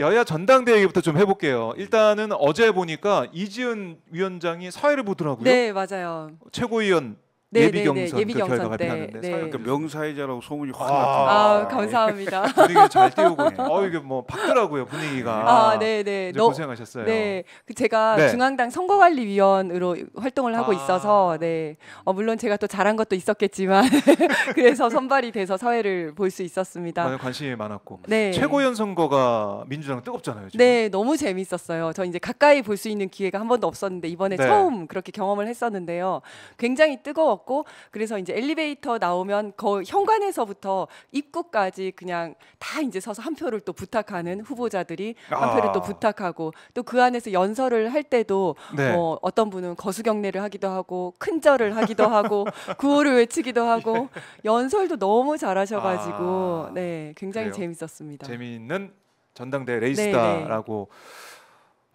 여야 전당대 회부터 좀 해볼게요. 일단은 어제 보니까 이지은 위원장이 사회를 보더라고요. 네, 맞아요. 최고위원 네, 예비 네, 경선 네, 예비 그 결과 경선 때, 발표하는데 네. 그러니까 명사회자라고 소문이 확 아. 아, 감사합니다. 분위기 잘 띄우고. 어 이게 뭐 박더라고요 분위기가. 아, 네, 네. 너- 고생하셨어요. 네, 그 제가 네. 중앙당 선거관리위원으로 활동을 하고 아. 있어서, 네, 어, 물론 제가 또 잘한 것도 있었겠지만, 그래서 선발이 돼서 사회를 볼 수 있었습니다. 많은 관심이 많았고 네, 최고위원 선거가 민주당 뜨겁잖아요. 지금. 네, 너무 재밌었어요. 저 이제 가까이 볼 수 있는 기회가 한 번도 없었는데 이번에 네. 처음 그렇게 경험을 했었는데요. 굉장히 뜨거웠 고 그래서 이제 엘리베이터 나오면 거 현관에서부터 입구까지 그냥 다 이제 서서 한 표를 또 부탁하는 후보자들이 한 아. 표를 또 부탁하고 또 그 안에서 연설을 할 때도 네. 뭐 어떤 분은 거수경례를 하기도 하고 큰절을 하기도 하고 구호를 외치기도 하고 연설도 너무 잘하셔가지고 아, 네 굉장히 그래요? 재밌었습니다. 재미있는 전당대 네, 레이스다라고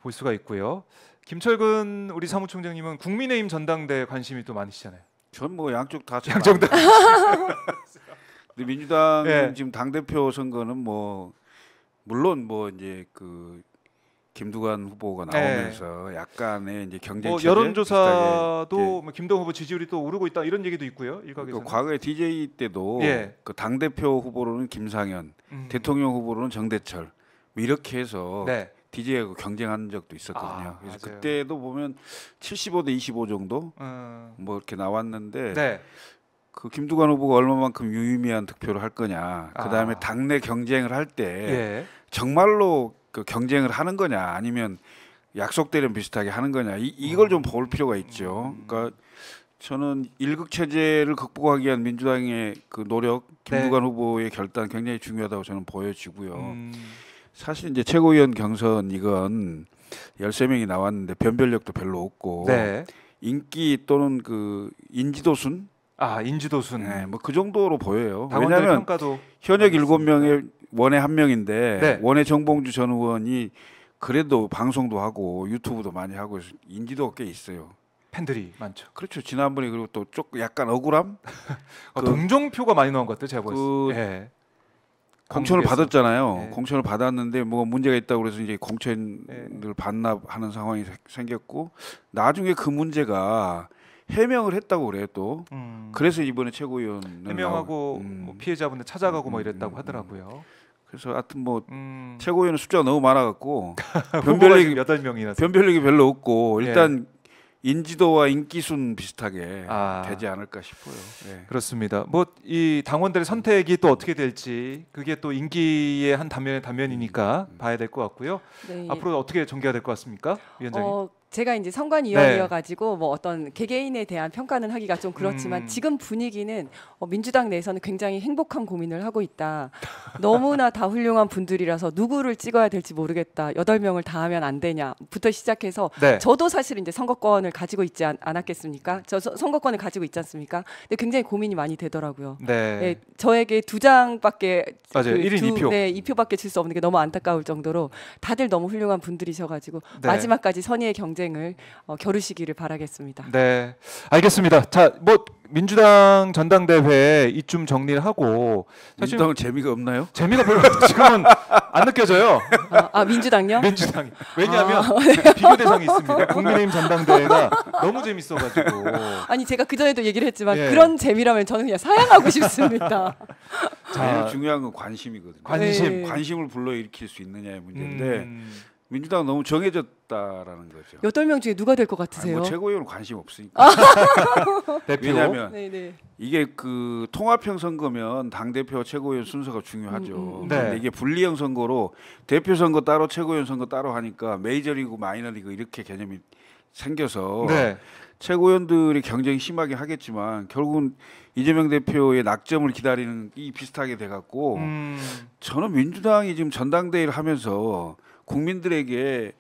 볼 수가 있고요. 김철근 우리 사무총장님은 국민의힘 전당대 관심이 또 많으시잖아요. 전 뭐 양쪽 다잘 양쪽 다. 근데 민주당 예. 지금 당 대표 선거는 뭐 물론 뭐 이제 그 김두관 후보가 나오면서 약간의 이제 경쟁 네. 뭐 여론조사도 예. 뭐 김동 후보 지지율이 또 오르고 있다 이런 얘기도 있고요. 일각에서. 그 과거에 DJ 때도 예. 그당 대표 후보로는 김상현, 음. 대통령 후보로는 정대철 뭐 이렇게 해서 네. DJ하고 경쟁한 적도 있었거든요. 아, 그래서 맞아요. 그때도 보면 75대 25 정도 음. 뭐 이렇게 나왔는데 네. 그 김두관 후보가 얼마만큼 유의미한 득표를 할 거냐. 아. 그다음에 당내 경쟁을 할때 예. 정말로 그 경쟁을 하는 거냐 아니면 약속대련 비슷하게 하는 거냐 이, 이걸 좀볼 필요가 있죠. 음. 그러니까 저는 일극 체제를 극복하기 위한 민주당의 그 노력, 김두관 후보의 결단 굉장히 중요하다고 저는 보여지고요. 네. 음. 사실 이제 최고위원 경선 이건 13명이 나왔는데 변별력도 별로 없고 네. 인기 또는 그 인지도순 아 인지도순. 네, 뭐 그 정도로 보여요. 왜냐하면 평가도 현역 일곱 명의 원에 한 명인데 네. 원에 정봉주 전 의원이 그래도 방송도 하고 유튜브도 많이 하고 인지도가 꽤 있어요. 팬들이 많죠. 그렇죠. 지난번에 그리고 또 조금 약간 억울함 어, 그- 동정표가 많이 나온 것 같아요. 제가 그 보았어요. 예. 공천을. 받았잖아요. 네. 공천을 받았는데 뭐 문제가 있다고 그래서 이제 공천을 네. 반납하는 상황이 생- 생겼고 나중에 그 문제가 해명을 했다고 그래요 또. 음. 그래서 이번에 최고위원 해명하고 음. 뭐 피해자분들 찾아가고 뭐 음, 이랬다고 음, 하더라고요. 그래서 하여튼 뭐 음. 최고위원 숫자가 너무 많아갖고 변별력이 여덟 명이라서. 변별력이 별로 없고 예. 일단 인지도와 인기순 비슷하게 아. 되지 않을까 싶어요. 예. 그렇습니다. 뭐 이 당원들의 선택이 또 어떻게 될지 그게 또 인기의 한 단면의 단면이니까 음. 봐야 될 것 같고요. 네. 앞으로 어떻게 전개가 될 것 같습니까, 위원장님? 어, 제가 이제 선관위원이어가지고 뭐 어떤 개개인에 대한 평가는 하기가 좀 그렇지만 음. 지금 분위기는 어, 민주당 내에서는 굉장히 행복한 고민을 하고 있다. 너무나 다 훌륭한 분들이라서 누구를 찍어야 될지 모르겠다. 여덟 명을 다 하면 안 되냐부터 시작해서 네. 저도 사실 이제 선거권을 가지고 있지 않, 않았겠습니까? 저 서- 선거권을 가지고 있지 않습니까? 근데 굉장히 고민이 많이 되더라고요. 네. 예, 저에게 두 장밖에 맞아요. 그 일인 두- 이표. 네, 2표밖에 줄 수 없는 게 너무 안타까울 정도로 다들 너무 훌륭한 분들이셔가지고 네. 마지막까지 선의의 경쟁 을 어, 겨루시기를 바라겠습니다. 네, 알겠습니다. 자, 뭐 민주당 전당대회 이쯤 정리를 하고 사실 민주당은 재미가 없나요? 재미가 별로 지금은 안 느껴져요. 아, 아, 민주당요? 민주당이 왜냐하면 아. 비교 대상이 있습니다. 국민의힘 전당대회가 너무 재밌어가지고 아니 제가 그 전에도 얘기를 했지만 예. 그런 재미라면 저는 그냥 사양하고 싶습니다. 제일 자 중요한 건 관심이거든요. 관심. 네. 관심을 불러일으킬 수 있느냐의 문제인데 음, 민주당은 너무 정해졌다라는 거죠. 여덟 명 중에 누가 될것 아니, 같으세요? 뭐 최고위원은 관심 없으니까. 대표 왜냐하면 네네. 이게 그 통합형 선거면 당 대표 최고위원 순서가 중요하죠. 음, 음, 음. 그런데 네. 이게 분리형 선거로 대표 선거 따로 최고위원 선거 따로 하니까 메이저리그 마이너리그 이렇게 개념이 생겨서 네. 최고위원들이 경쟁이 심하게 하겠지만 결국은 이재명 대표의 낙점을 기다리는 이 비슷하게 돼 갖고 음, 저는 민주당이 지금 전당대회를 하면서 국민들에게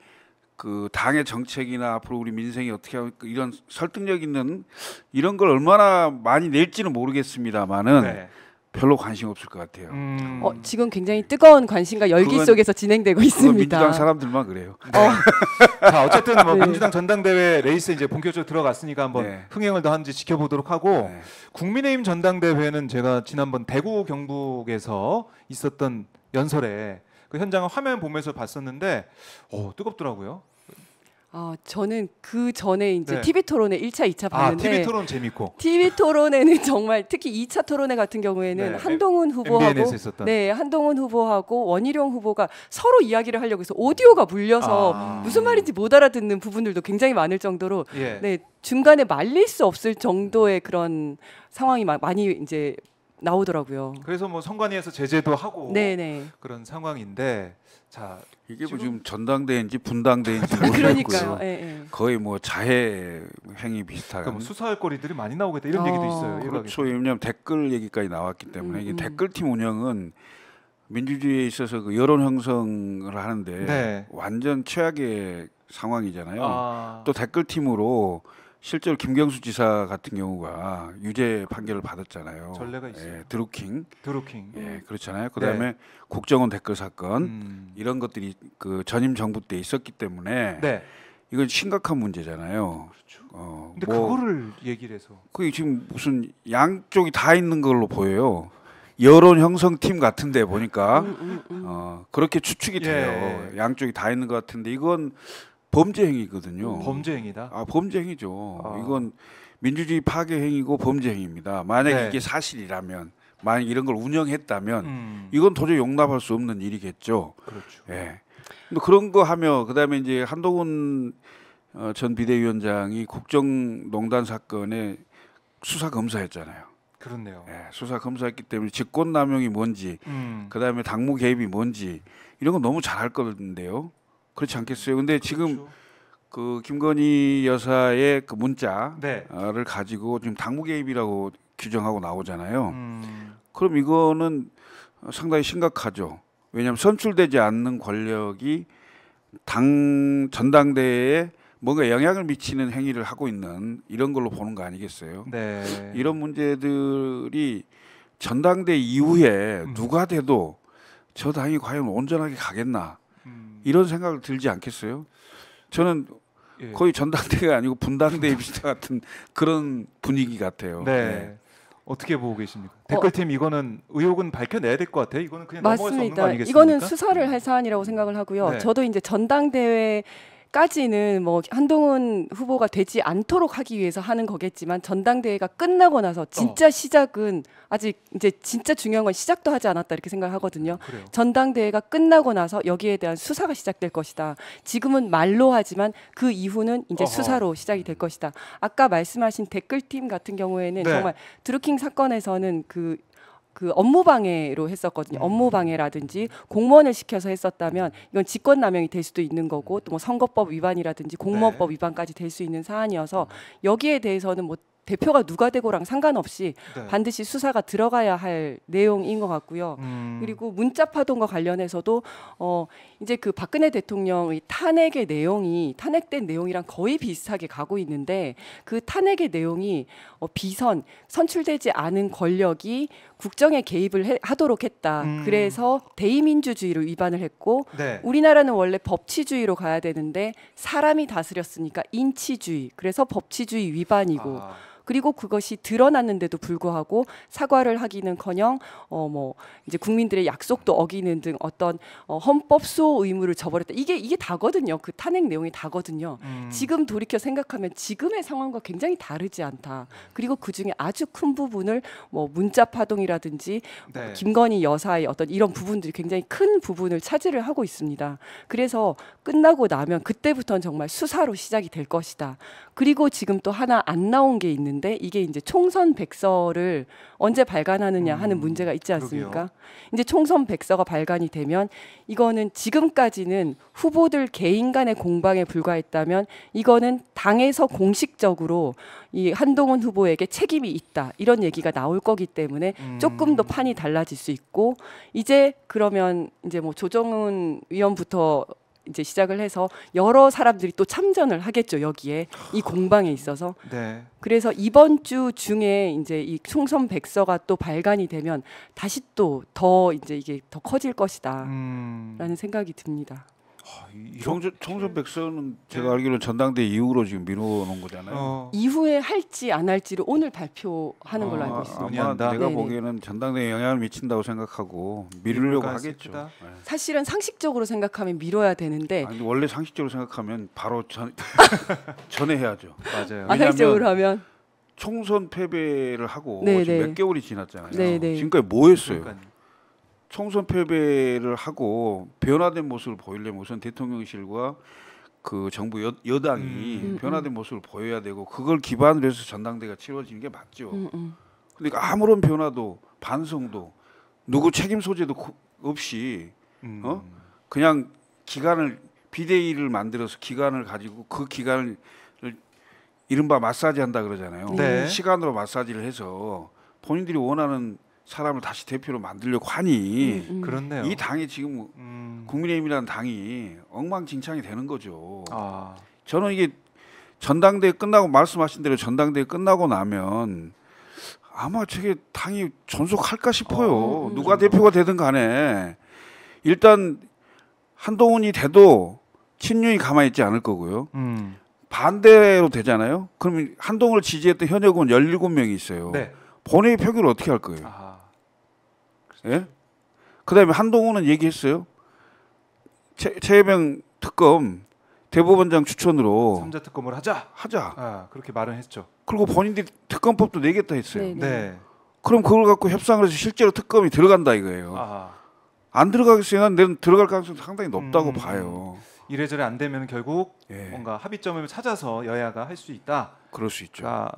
그 당의 정책이나 앞으로 우리 민생이 어떻게 하고 이런 설득력 있는 이런 걸 얼마나 많이 낼지는 모르겠습니다만은 네. 별로 관심 없을 것 같아요. 음, 어, 지금 굉장히 뜨거운 관심과 열기 그건- 속에서 진행되고 있습니다. 민주당 사람들만 그래요. 자 어쨌든 뭐 네. 민주당 전당대회 레이스 이제 본격적으로 들어갔으니까 한번 네. 흥행을 더 하는지 지켜보도록 하고 네. 국민의힘 전당대회는 제가 지난번 대구 경북에서 있었던 연설에 그그 현장을 화면 보면서 봤었는데 어, 뜨겁더라고요. 어, 저는 그 전에 이제 네. TV 토론회 1차, 2차 아, 봤는데 TV 토론 재밌고 TV 토론회는 정말 특히 2차 토론회 같은 경우에는 네, 한동훈 후보하고 네, 한동훈 후보하고 원희룡 후보가 서로 이야기를 하려고 해서 오디오가 물려서 아. 무슨 말인지 못 알아듣는 부분들도 굉장히 많을 정도로 예. 네, 중간에 말릴 수 없을 정도의 그런 상황이 마- 많이 이제 나오더라고요. 그래서 뭐 선관위에서 제재도 하고 네, 네. 그런 상황인데 자 이게 뭐 지금- 분당대회인지 그러니까요. 모르겠고요. 예, 예. 거의 뭐 자해 행위 비슷한. 그러니까 뭐 수사할 거리들이 많이 나오겠다 이런 어, 얘기도 있어요. 그렇죠. 왜냐하면 댓글 얘기까지 나왔기 때문에 음, 이게 음. 댓글팀 운영은 민주주의에 있어서 그 여론 형성을 하는데 네. 완전 최악의 상황이잖아요. 아, 또 댓글팀으로 실제로 김경수 지사 같은 경우가 유죄 판결을 받았잖아요. 전례가 있어요. 예, 드루킹. 드루킹. 예, 그렇잖아요. 그다음에 국정원 댓글 사건 음. 이런 것들이 그 전임 정부 때 있었기 때문에 네. 이건 심각한 문제잖아요. 그렇죠. 어, 근데 뭐 그거를 얘기를 해서 그게 지금 무슨 양쪽이 다 있는 걸로 보여요. 여론 형성 팀 같은데 보니까 음, 음, 음. 어, 그렇게 추측이 돼요. 예. 양쪽이 다 있는 것 같은데 이건 범죄 행위거든요. 범죄 행위다. 아 범죄 행위죠. 아. 이건 민주주의 파괴 행위고 범죄 행위입니다. 만약 네. 에 이게 사실이라면, 만약 이런 걸 운영했다면 음. 이건 도저히 용납할 수 없는 일이겠죠. 그렇죠. 예. 근데 그런 거 하며 그다음에 이제 한동훈 어, 전 비대위원장이 국정농단 사건의 수사 검사였잖아요. 그렇네요. 예, 수사 검사했기 때문에 직권남용이 뭔지, 음. 그다음에 당무 개입이 뭔지 이런 거 너무 잘할 건데요. 그렇지 않겠어요? 근데 지금 그렇죠. 그 김건희 여사의 그 문자를 네. 가지고 지금 당무 개입이라고 규정하고 나오잖아요. 음. 그럼 이거는 상당히 심각하죠. 왜냐하면 선출되지 않는 권력이 당 전당대회에 뭔가 영향을 미치는 행위를 하고 있는 이런 걸로 보는 거 아니겠어요? 네. 이런 문제들이 전당대 이후에 음. 누가 돼도 저 당이 과연 온전하게 가겠나 음. 이런 생각을 들지 않겠어요? 저는 예. 거의 전당대가 아니고 분당대 비슷 같은 그런 분위기 같아요. 네. 어떻게 보고 계십니까? 댓글팀 이거는 의혹은 밝혀내야 될 것 같아요. 이거는 그냥 넘어갈 수 없는 거. 아니겠습니까? 이거는 수사를 할 사안이라고 생각을 하고요. 네. 저도 이제 전당대회 까지는 뭐 한동훈 후보가 되지 않도록 하기 위해서 하는 거겠지만 전당대회가 끝나고 나서 어. 진짜 시작은 아직 이제 진짜 중요한 건 시작도 하지 않았다 이렇게 생각하거든요. 그래요. 전당대회가 끝나고 나서 여기에 대한 수사가 시작될 것이다. 지금은 말로 하지만 그 이후는 이제 어허. 수사로 시작이 될 것이다. 아까 말씀하신 댓글팀 같은 경우에는 네. 정말 드루킹 사건에서는 그 그 업무 방해로 했었거든요. 음. 업무 방해라든지 공무원을 시켜서 했었다면 이건 직권 남용이 될 수도 있는 거고 또 뭐 선거법 위반이라든지 공무원법 네. 위반까지 될 수 있는 사안이어서 여기에 대해서는 뭐 대표가 누가 되고랑 상관없이 네. 반드시 수사가 들어가야 할 내용인 것 같고요. 음. 그리고 문자 파동과 관련해서도 어 이제 그 박근혜 대통령의 탄핵의 내용이 탄핵된 내용이랑 거의 비슷하게 가고 있는데 그 탄핵의 내용이 어 비선 선출되지 않은 권력이 국정에 개입을 해, 하도록 했다. 음. 그래서 대의민주주의를 위반을 했고 네. 우리나라는 원래 법치주의로 가야 되는데 사람이 다스렸으니까 인치주의. 그래서 법치주의 위반이고 아, 그리고 그것이 드러났는데도 불구하고 사과를 하기는커녕 어 뭐 이제 국민들의 약속도 어기는 등 어떤 어 헌법 수호 의무를 저버렸다. 이게 이게 다거든요. 그 탄핵 내용이 다거든요. 음. 지금 돌이켜 생각하면 지금의 상황과 굉장히 다르지 않다. 그리고 그 중에 아주 큰 부분을 뭐 문자 파동이라든지 네. 김건희 여사의 어떤 이런 부분들이 굉장히 큰 부분을 차지를 하고 있습니다. 그래서 끝나고 나면 그때부터는 정말 수사로 시작이 될 것이다. 그리고 지금 또 하나 안 나온 게 있는 데 이게 이제 총선 백서를 언제 발간하느냐 하는 음, 문제가 있지 않습니까? 그러게요. 이제 총선 백서가 발간이 되면 이거는 지금까지는 후보들 개인 간의 공방에 불과했다면 이거는 당에서 공식적으로 이 한동훈 후보에게 책임이 있다 이런 얘기가 나올 거기 때문에 음. 조금 더 판이 달라질 수 있고 이제 그러면 이제 뭐 조정은 위원부터 이제 시작을 해서 여러 사람들이 또 참전을 하겠죠 여기에 이 공방에 있어서 네. 그래서 이번 주 중에 이제 이 총선 백서가 또 발간이 되면 다시 또 더 이제 이게 더 커질 것이다라는 음. 생각이 듭니다. 아, 이- 총선 총선 백서는 제가 알기로는 전당대 이후로 지금 미뤄놓은 거잖아요. 어, 이후에 할지 안 할지를 오늘 발표하는 걸로 어, 알고 아, 있습니다. 아마 논의한다. 내가 네네. 보기에는 전당대에 영향을 미친다고 생각하고 미루려고 하겠죠. 네. 사실은 상식적으로 생각하면 미뤄야 되는데 아니, 원래 상식적으로 생각하면 바로 전 전해야죠. 맞아요. 아, 안상식적으로 하면 총선 패배를 하고 네, 지금 네. 몇 개월이 지났잖아요. 네, 네. 지금까지 뭐 했어요? 그러니까요. 총선 패배를 하고 변화된 모습을 보이려면 우선 대통령실과 그 정부 여, 여당이 음. 음, 변화된 모습을 보여야 되고 그걸 기반으로 해서 전당대가 치러지는 게 맞죠. 음, 음. 근데 아무런 변화도 반성도 누구 책임 소재도 코- 없이 음. 어? 그냥 기간을 비대위를 만들어서 기간을 가지고 그 기간을 이른바 마사지 한다 그러잖아요. 네. 시간으로 마사지를 해서 본인들이 원하는 사람을 다시 대표로 만들려고 하니 음, 음. 그렇네요. 이 당이 지금 음. 국민의힘이라는 당이 엉망진창이 되는 거죠. 아, 저는 이게 전당대회 끝나고 말씀하신 대로 전당대회 끝나고 나면 아마 저게 당이 존속할까 싶어요. 어, 음. 누가 대표가 되든 간에 일단 한동훈이 돼도 친윤이 가만히 있지 않을 거고요. 음. 반대로 되잖아요. 그러면 한동훈을 지지했던 현역 의원 17명이 있어요. 네. 본회의 표결을 어떻게 할 거예요? 아, 예? 그 다음에 한동훈은 얘기했어요. 최, 최혜병 특검 대법원장 추천으로 삼자 특검을 하자. 하자. 아, 그렇게 말은 했죠. 그리고 본인들이 특검법도 내겠다 했어요. 네. 네. 그럼 그걸 갖고 협상을 해서 실제로 특검이 들어간다 이거예요. 아, 안 들어가겠어요. 난 내는 들어갈 가능성이 상당히 높다고 음. 봐요. 이래저래 안 되면 결국 예, 뭔가 합의점을 찾아서 여야가 할 수 있다. 그럴 수 있죠. 가